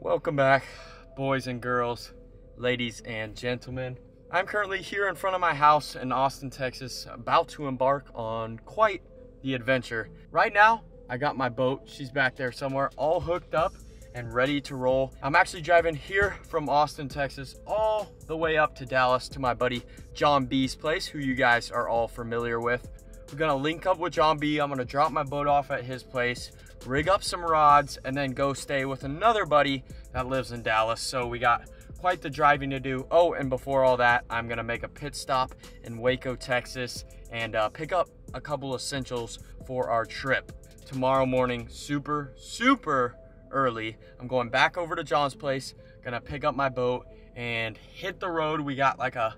Welcome back, boys and girls, ladies and gentlemen. I'm currently here in front of my house in Austin, Texas, about to embark on quite the adventure. Right now, I got my boat. She's back there somewhere, all hooked up and ready to roll. I'm actually driving here from Austin, Texas, all the way up to Dallas to my buddy Jon B's place, who you guys are all familiar with. We're gonna link up with Jon B. I'm gonna drop my boat off at his place, rig up some rods, and then go stay with another buddy that lives in Dallas. So we got quite the driving to do. Oh, and before all that, I'm gonna make a pit stop in Waco, Texas, and uh, pick up a couple essentials for our trip. Tomorrow morning, super, super early. I'm going back over to Jon's place, gonna pick up my boat and hit the road. We got like a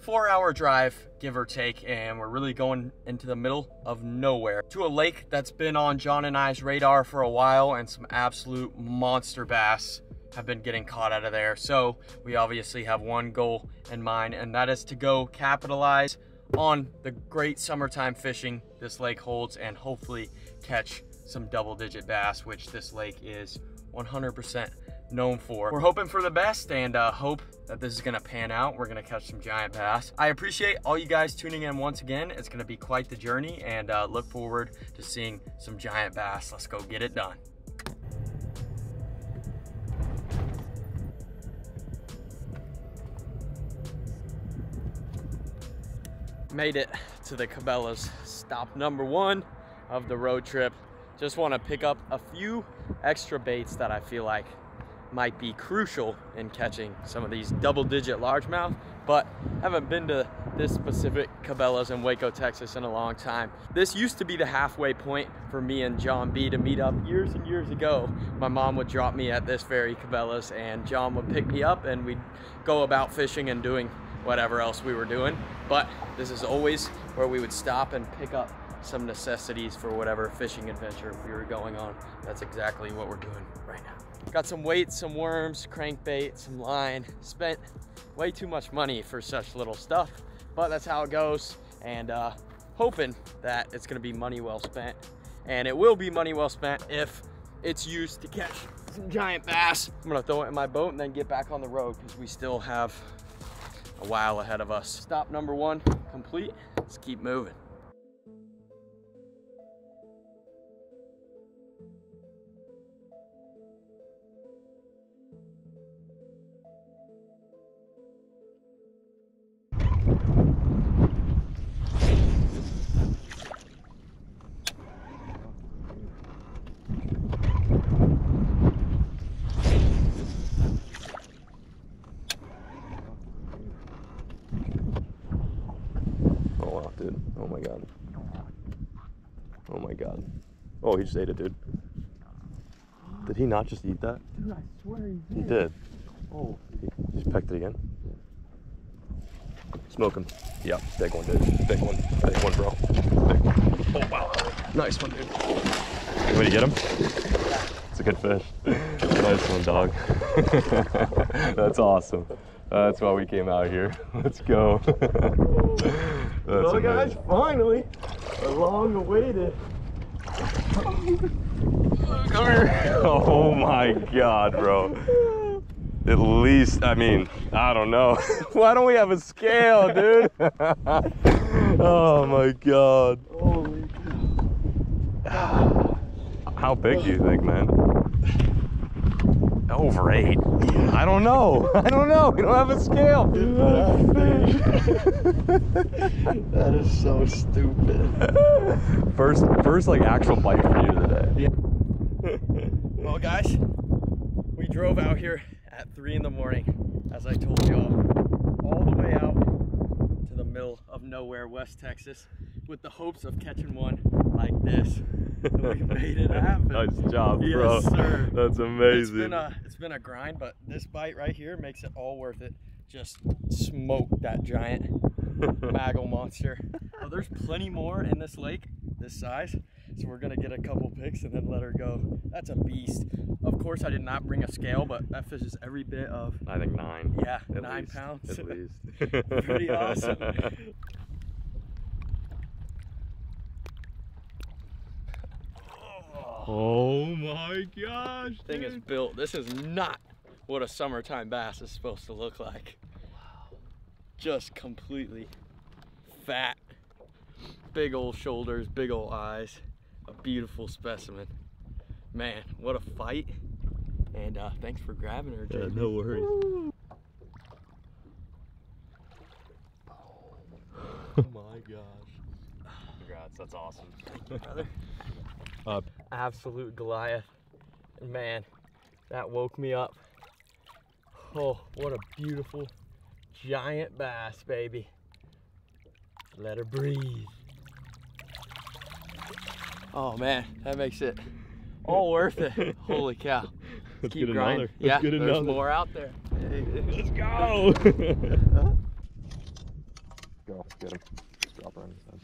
four hour drive, give or take, and we're really going into the middle of nowhere to a lake that's been on Jon and I's radar for a while and some absolute monster bass have been getting caught out of there. So we obviously have one goal in mind, and that is to go capitalize on the great summertime fishing this lake holds and hopefully catch some double digit bass, which this lake is 100% known for. We're hoping for the best and uh, hope that this is gonna pan out. We're gonna catch some giant bass. I appreciate all you guys tuning in once again. It's gonna be quite the journey and uh, look forward to seeing some giant bass. Let's go get it done. Made it to the Cabela's stop number one of the road trip. Just want to pick up a few extra baits that I feel like might be crucial in catching some of these double digit largemouth, but haven't been to this specific Cabela's in Waco, Texas in a long time. This used to be the halfway point for me and Jon B to meet up years and years ago. My mom would drop me at this very Cabela's and Jon would pick me up and we'd go about fishing and doing whatever else we were doing. But this is always where we would stop and pick up some necessities for whatever fishing adventure we were going on. That's exactly what we're doing right now. Got some weights, some worms, crankbait, some line. Spent way too much money for such little stuff, but that's how it goes. And uh, hoping that it's gonna be money well spent. And it will be money well spent if it's used to catch some giant bass. I'm gonna throw it in my boat and then get back on the road because we still have a while ahead of us. Stop number one complete. Let's keep moving. Oh, he just ate it, dude. Did he not just eat that? Dude, I swear he He did. Oh, He just pecked it again. Smoke him. Yep, big one, dude. Big one. Big one, bro. Big. Oh wow. Nice one, dude. When you get him? It's a good fish. nice one, dog. That's awesome. That's why we came out here. Let's go. Well, guys, amazing. finally, a long awaited. Come here. Oh my god, bro. At least, I mean, I don't know. Why don't we have a scale, dude? oh my god. How big do you think, man? Over eight. I don't know. I don't know. We don't have a scale. That is so stupid. First, first like actual bite for you today. Well, guys, we drove out here at three in the morning, as I told y'all, all the way out to the middle of nowhere, West Texas, with the hopes of catching one like this. we made it happen. Nice job, Yes, bro. sir. That's It's amazing. been a it's been a grind, but this bite right here makes it all worth it. Just smoke that giant Mag Ol Monster. Oh, there's plenty more in this lake this size, so we're gonna get a couple picks and then let her go. That's a beast. Of course, I did not bring a scale, but that fish is every bit of I think nine. yeah nine least, pounds. At least. Pretty awesome. Oh. My gosh. thing is built. This is not what a summertime bass is supposed to look like. Just completely fat, big old shoulders, big old eyes, a beautiful specimen. Man, what a fight! And uh, thanks for grabbing her, Yeah, no worries. Oh my gosh. Congrats, that's awesome. brother. Uh, Absolute Goliath. And man, that woke me up. Oh, what a beautiful giant bass, baby. Let her breathe. Oh man, that makes it all worth it. Holy cow. Let's Keep get grinding. another. Yeah, Let's get there's another. more out there. Let's go. go, get him. Just drop her on his head.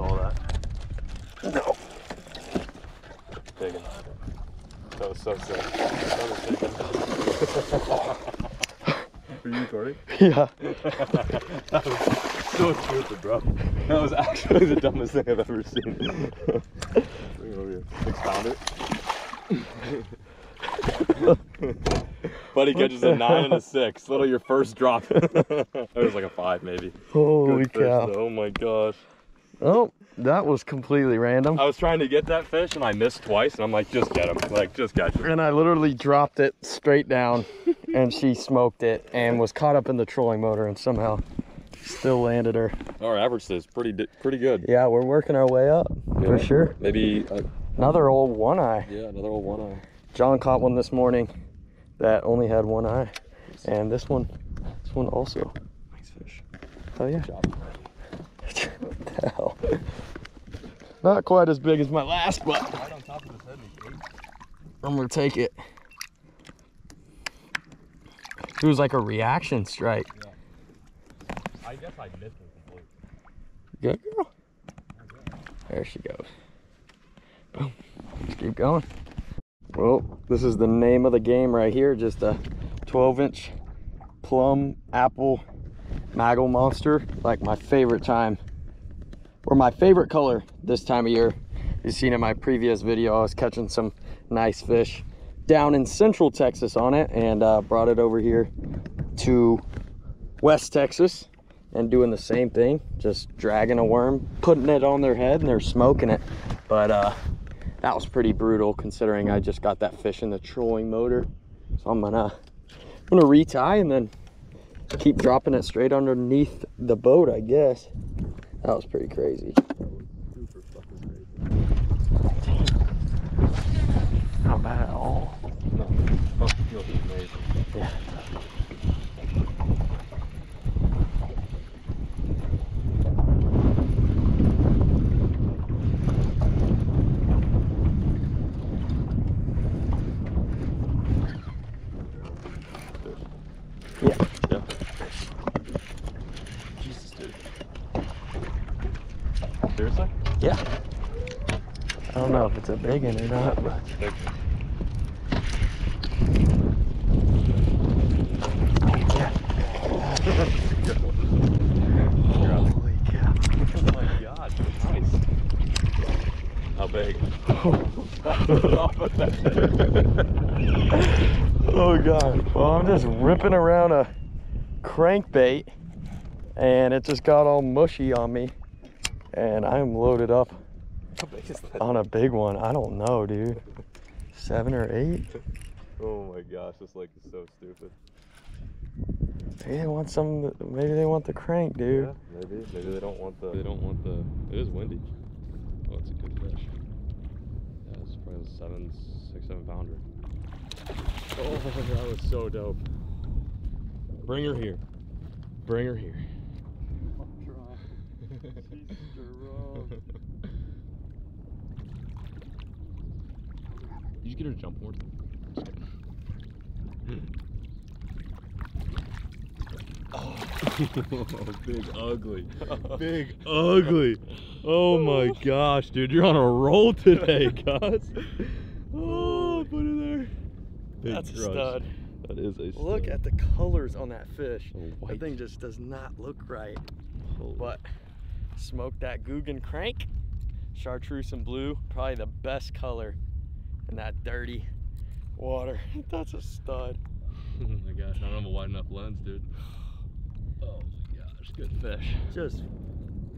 Saw that. No. Big one. That was so sick. That was sick. Are you recording? Yeah. that was so stupid, bro. That was actually the dumbest thing I've ever seen. Bring it over here. Six pounder. Buddy catches a nine and a six. Little your first drop. that was like a five maybe. Holy Good fish. Oh my gosh. Oh, that was completely random. I was trying to get that fish and I missed twice and I'm like, just get him. Like, just catch him. And I literally dropped it straight down and she smoked it and was caught up in the trolling motor and somehow still landed her. Our average is pretty pretty good. Yeah, we're working our way up for sure. Maybe, uh, Another old one eye. yeah, another old one eye. Jon caught one this morning that only had one eye. And this one, this one also. Nice fish. Oh yeah. What the hell? Not quite as big as my last, but Right on top of his head and he ate. I'm gonna take it. It was like a reaction strike. I guess I missed him completely. Good girl. There she goes. Boom. Let's keep going. Well, this is the name of the game right here. Just a 12 inch plum apple Mag Ol Monster. Like my favorite time or my favorite color this time of year. You've seen in my previous video, I was catching some nice fish down in central Texas on it and uh, brought it over here to West Texas and doing the same thing, just dragging a worm, putting it on their head and they're smoking it. But uh, that was pretty brutal considering I just got that fish in the trolling motor. So I'm gonna, I'm gonna retie and then keep dropping it straight underneath the boat, I guess. That was pretty crazy. Super fucking crazy. Not bad at all. No. Oh, you'll be amazing. Yeah. Yeah. Yeah. Jesus, dude. Seriously? Yeah. I don't know if it's a big one or not, but Big. Good one. holy cow. Oh my god, nice. How big? Oh god. Well, I'm just ripping around a crankbait and it just got all mushy on me. And I'm loaded up How big is that? on a big one. I don't know, dude. Seven or eight? Oh my gosh, this lake is so stupid. Maybe they want some. Maybe they want the crank, dude. Yeah, maybe. Maybe they don't want the. They don't want the. It is windy. Oh, it's a good fish. Yeah, it's probably a seven, six, seven pounder. Oh, that was so dope. Bring her here. Bring her here. Did you get her to jump more? Oh, big ugly. Big ugly. Oh my oh. gosh, dude. You're on a roll today, Gus. Oh, put it there. Big That's a stud. That is a stud. Look at the colors on that fish. That thing just does not look right. Holy- But smoke that Googan crank, chartreuse and blue, probably the best color in that dirty water. That's a stud. Oh my gosh, I don't have a wide enough lens, dude. Oh my gosh, good fish. Just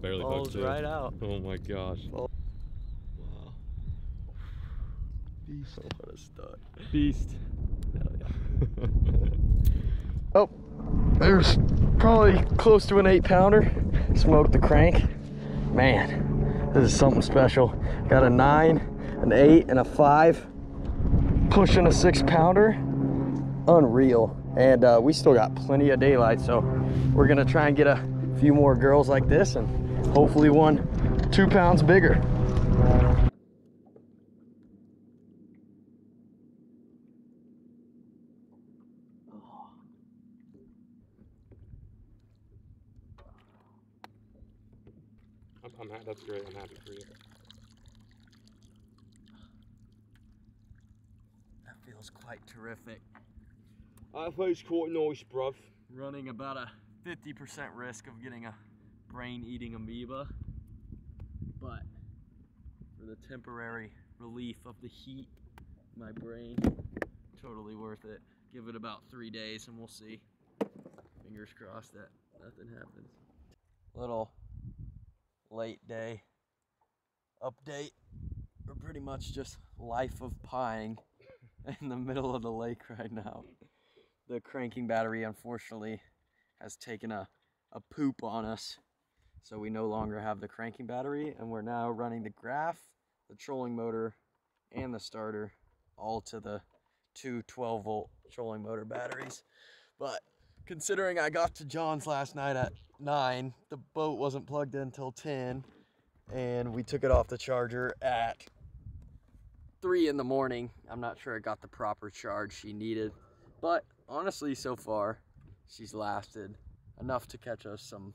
Barely falls right out. Oh my gosh. Fall- Wow. Beast. What a stud. Beast. Hell yeah. Oh, there's probably close to an eight pounder. Smoked the crank. Man, this is something special. Got a nine, an eight, and a five. Pushing a six pounder. Unreal. And uh, we still got plenty of daylight, so we're gonna try and get a few more girls like this and hopefully one two pounds bigger. I'm, I'm ha- that's great. I'm happy for you. That quite terrific. That feels quite nice, bruv. running about a 50% risk of getting a brain eating amoeba. But for the temporary relief of the heat, my brain, totally worth it. Give it about three days and we'll see. Fingers crossed that nothing happens. Little late day update. We're pretty much just life of pieing in the middle of the lake right now. The cranking battery unfortunately has taken a, a poop on us. So we no longer have the cranking battery and we're now running the graph the trolling motor and the starter all to the two 12 volt trolling motor batteries. But considering i got to jon's last night at 9 the boat wasn't plugged in until 10 and we took it off the charger at 3 in the morning i'm not sure I got the proper charge she needed but honestly, so far, she's lasted enough to catch us some,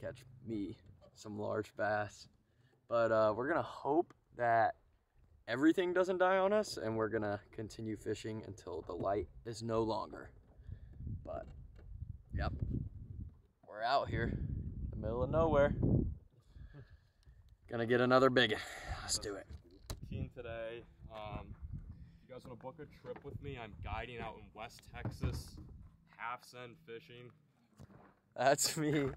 catch me some large bass. But uh, we're gonna hope that everything doesn't die on us, and we're gonna continue fishing until the light is no longer. But, yep, we're out here, in the middle of nowhere. Gonna get another big. Let's do it. Today. Um, you guys want to book a trip with me, I'm guiding out in West Texas, half send fishing. That's me.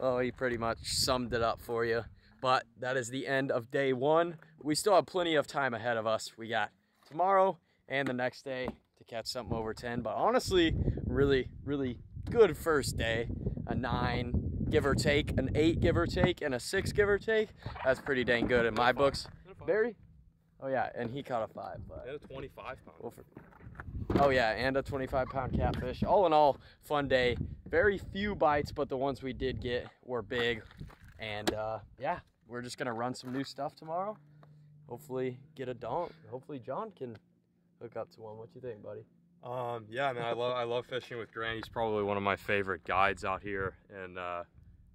Oh, he pretty much summed it up for you. But that is the end of day one. We still have plenty of time ahead of us. We got tomorrow and the next day to catch something over 10. But honestly, really, really good first day. A nine, give or take, an eight, give or take, and a six, give or take. That's pretty dang good in my books. Barry? Oh, yeah, and he caught a five. But And a 25 pound. For- Oh yeah, and a 25 pound catfish. All in all, fun day. Very few bites, but the ones we did get were big. And uh, yeah, we're just gonna run some new stuff tomorrow. Hopefully get a donk. Hopefully Jon can hook up to one. What you think, buddy? Um, yeah, man, I love I love fishing with Grant. He's probably one of my favorite guides out here in uh,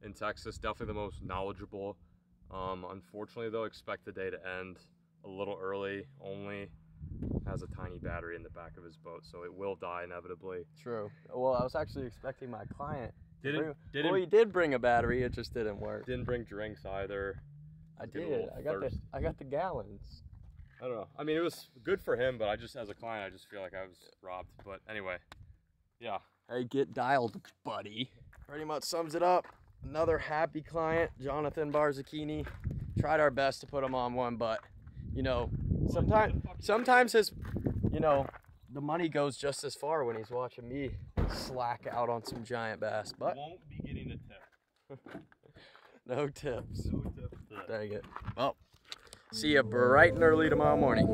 in Texas. Definitely the most knowledgeable. Um, unfortunately, though, expect the day to end a little early. Only has a tiny battery in the back of his boat, so it will die inevitably. True. Well, I was actually expecting my client. Didn't bring- didn't Well, he did bring a battery. It just didn't work. didn't bring drinks either. I did. I got the. I got the gallons. I don't know. I mean, it was good for him, but I just, as a client, I just feel like I was robbed. But anyway, yeah. Hey, get dialed, buddy. Pretty much sums it up. Another happy client, Jonathan Barzakini. Tried our best to put him on one, but you know, sometimes sometimes his, you know, the money goes just as far when he's watching me slack out on some giant bass. But won't be getting a tip. no tips. No tips today. Dang it. Well, see you bright and early tomorrow morning.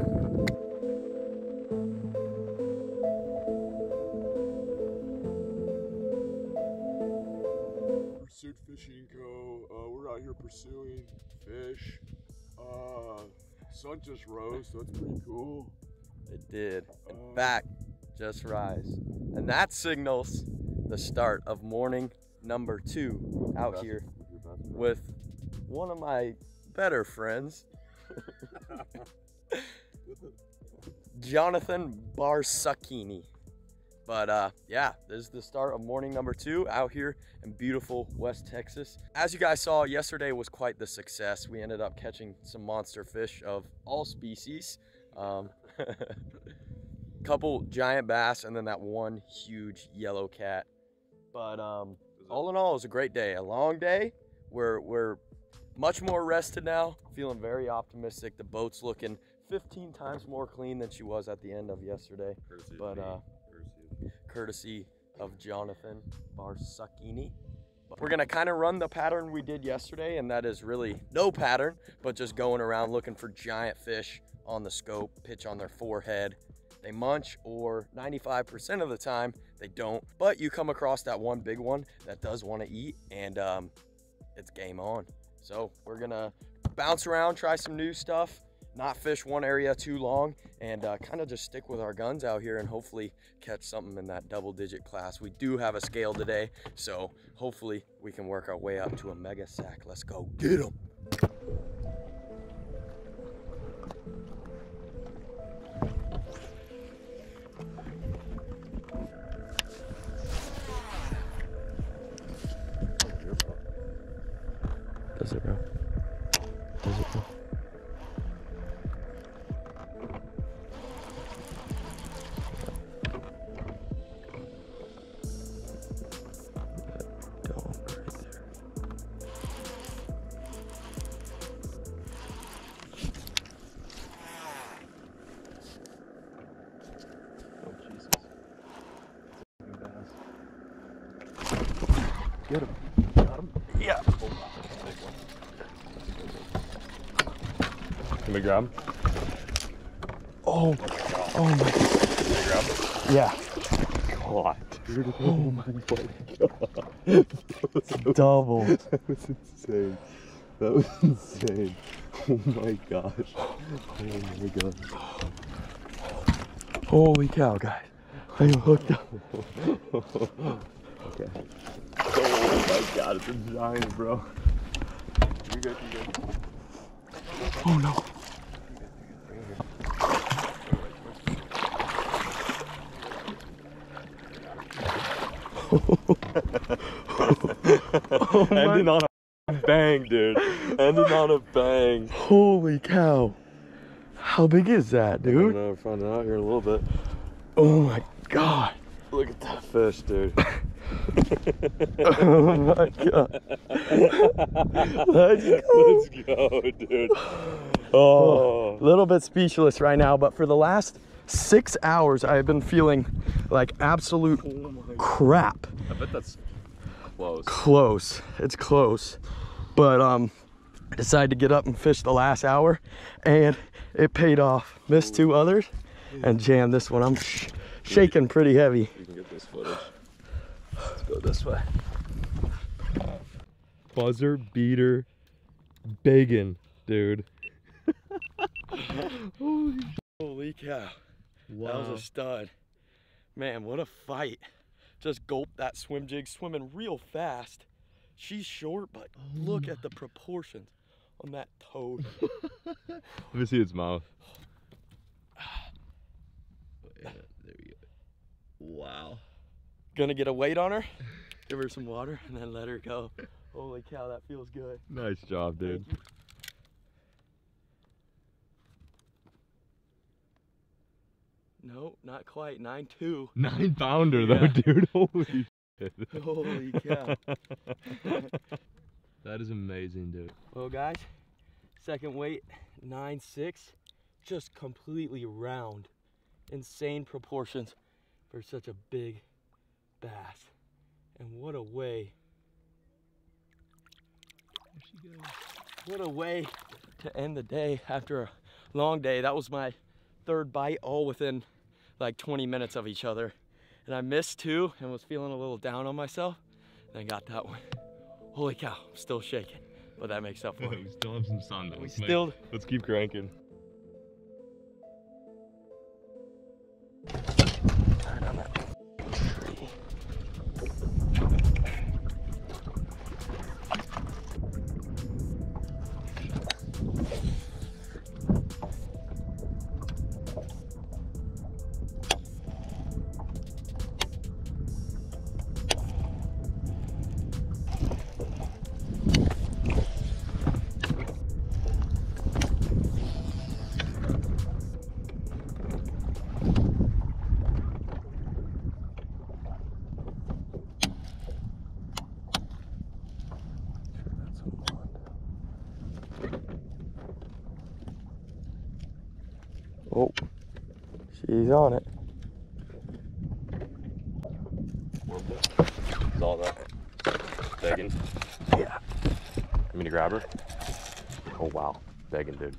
Pursuit Fishing Co. Uh, we're out here pursuing fish. Uh, sun just rose, so it's pretty cool. It did. In Uh, fact, just rise. And that signals the start of morning number two out here with one of my better friends, Jonathan Barsakini. But uh, yeah, this is the start of morning number two out here in beautiful West Texas. As you guys saw, yesterday was quite the success. We ended up catching some monster fish of all species. Um, couple giant bass and then that one huge yellow cat. But um, all in all, it was a great day. A long day. We're, we're much more rested now. Feeling very optimistic. The boat's looking 15 times more clean than she was at the end of yesterday. But uh. Courtesy of Jonathan Barsacchini. We're gonna kind of run the pattern we did yesterday, and that is really no pattern, but just going around looking for giant fish on the scope, pitch on their forehead. They munch, or 95% of the time they don't. But you come across that one big one that does want to eat, and um, it's game on. So we're gonna bounce around, try some new stuff, not fish one area too long, and uh, kind of just stick with our guns out here and hopefully catch something in that double digit class. We do have a scale today, so hopefully we can work our way up to a mega sack. Let's go get them. Get him. Yeah. Can we grab him? Oh, oh my. Can we grab him? Yeah. God, dude. Oh my God. that, was, Double. that was insane. That was insane. Oh my gosh. Oh my god. Holy cow, guys. I am hooked up. okay. Oh my god, it's a giant, bro. You good, you good. Oh no. oh Ending on a bang, dude. Ending on a bang. Holy cow. How big is that, I don't dude? know, we're finding out here in a little bit. Oh my god. Look at that fish, dude. Oh my god. Let's go. Let's go, dude. Oh. A little bit speechless right now, but for the last six hours, I have been feeling like absolute crap. I bet that's close. Close. It's close. But um I decided to get up and fish the last hour and it paid off. Missed two others and jammed this one. I'm shaking pretty heavy. You can get this footage. Let's go this way. Buzzer beater bacon, dude. Holy Holy cow. wow. That was a stud. Man, what a fight. Just gulped that swim jig, swimming real fast. She's short, but look oh at the proportions on that toad. Let me see its mouth. Yeah, there we go. Wow. Gonna get a weight on her, give her some water, and then let her go. Holy cow, that feels good. Nice job, dude. No, not quite. 9-2. Nine pounder Yeah. though, dude. Holy shit. Holy cow. that is amazing, dude. Well, guys, second weight, 9-6. Just completely round. Insane proportions for such a big bass. And what a way. There she goes. What a way to end the day after a long day. That was my third bite, all within like 20 minutes of each other. And I missed two and was feeling a little down on myself. And I got that one. Holy cow, I'm still shaking. But that makes up for it. we still have some sun though. We Let's make- still let's keep cranking. She's on it. Is all that begging? Yeah. You mean to grab her? Oh wow, begging, dude.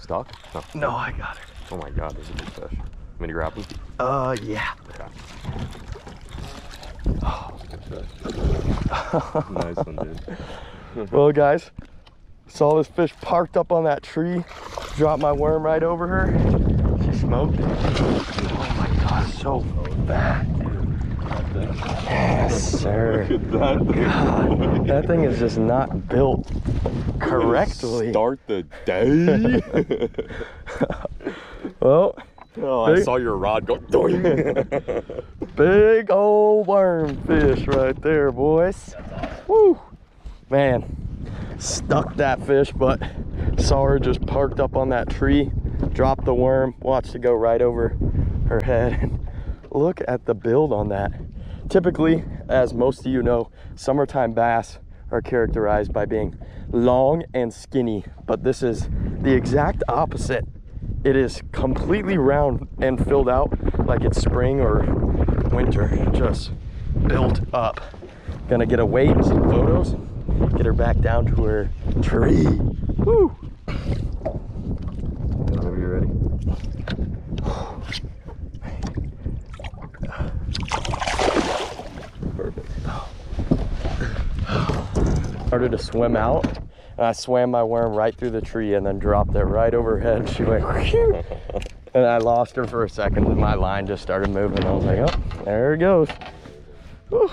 Stuck? No. No, I got her. Oh my god, there's a big fish. You mean to grab him? Uh, yeah. Okay. Oh, nice one, dude. Well, guys, saw this fish parked up on that tree. Dropped my worm right over her. She smoked it. Oh my god, so fat. Yes, sir. God, that thing is just not built correctly. Start the day. Well, oh, I Big- saw your rod go. doing. big old worm fish right there, boys. Woo! Man, stuck that fish, but saw her just parked up on that tree, dropped the worm, watched it go right over her head. Look at the build on that. Typically, as most of you know, summertime bass are characterized by being long and skinny, but this is the exact opposite. It is completely round and filled out like it's spring or winter, just built up. Gonna get a weight and some photos, get her back down to her tree. Woo! Whenever you're ready. Perfect. Started to swim out, and I swam my worm right through the tree and then dropped it right overhead. She went, "Whew." and I lost her for a second, and my line just started moving. I was like, oh, there it goes. Whew.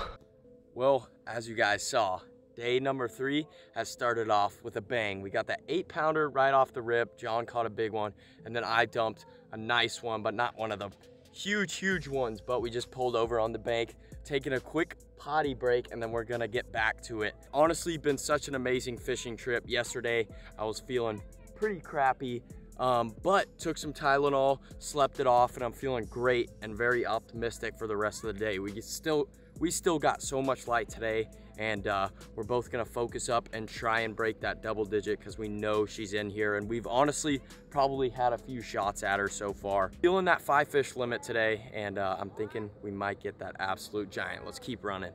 Well, as you guys saw, day number three has started off with a bang. We got that eight pounder right off the rip. Jon caught a big one, and then I dumped a nice one, but not one of the huge, huge ones. But we just pulled over on the bank, taking a quick potty break, and then we're gonna get back to it. Honestly, been such an amazing fishing trip. Yesterday, I was feeling pretty crappy. Um, but took some Tylenol, slept it off, and I'm feeling great and very optimistic for the rest of the day. We still we still got so much light today, and uh, we're both gonna focus up and try and break that double digit because we know she's in here, and we've honestly probably had a few shots at her so far. Feeling that five fish limit today, and uh, I'm thinking we might get that absolute giant. Let's keep running.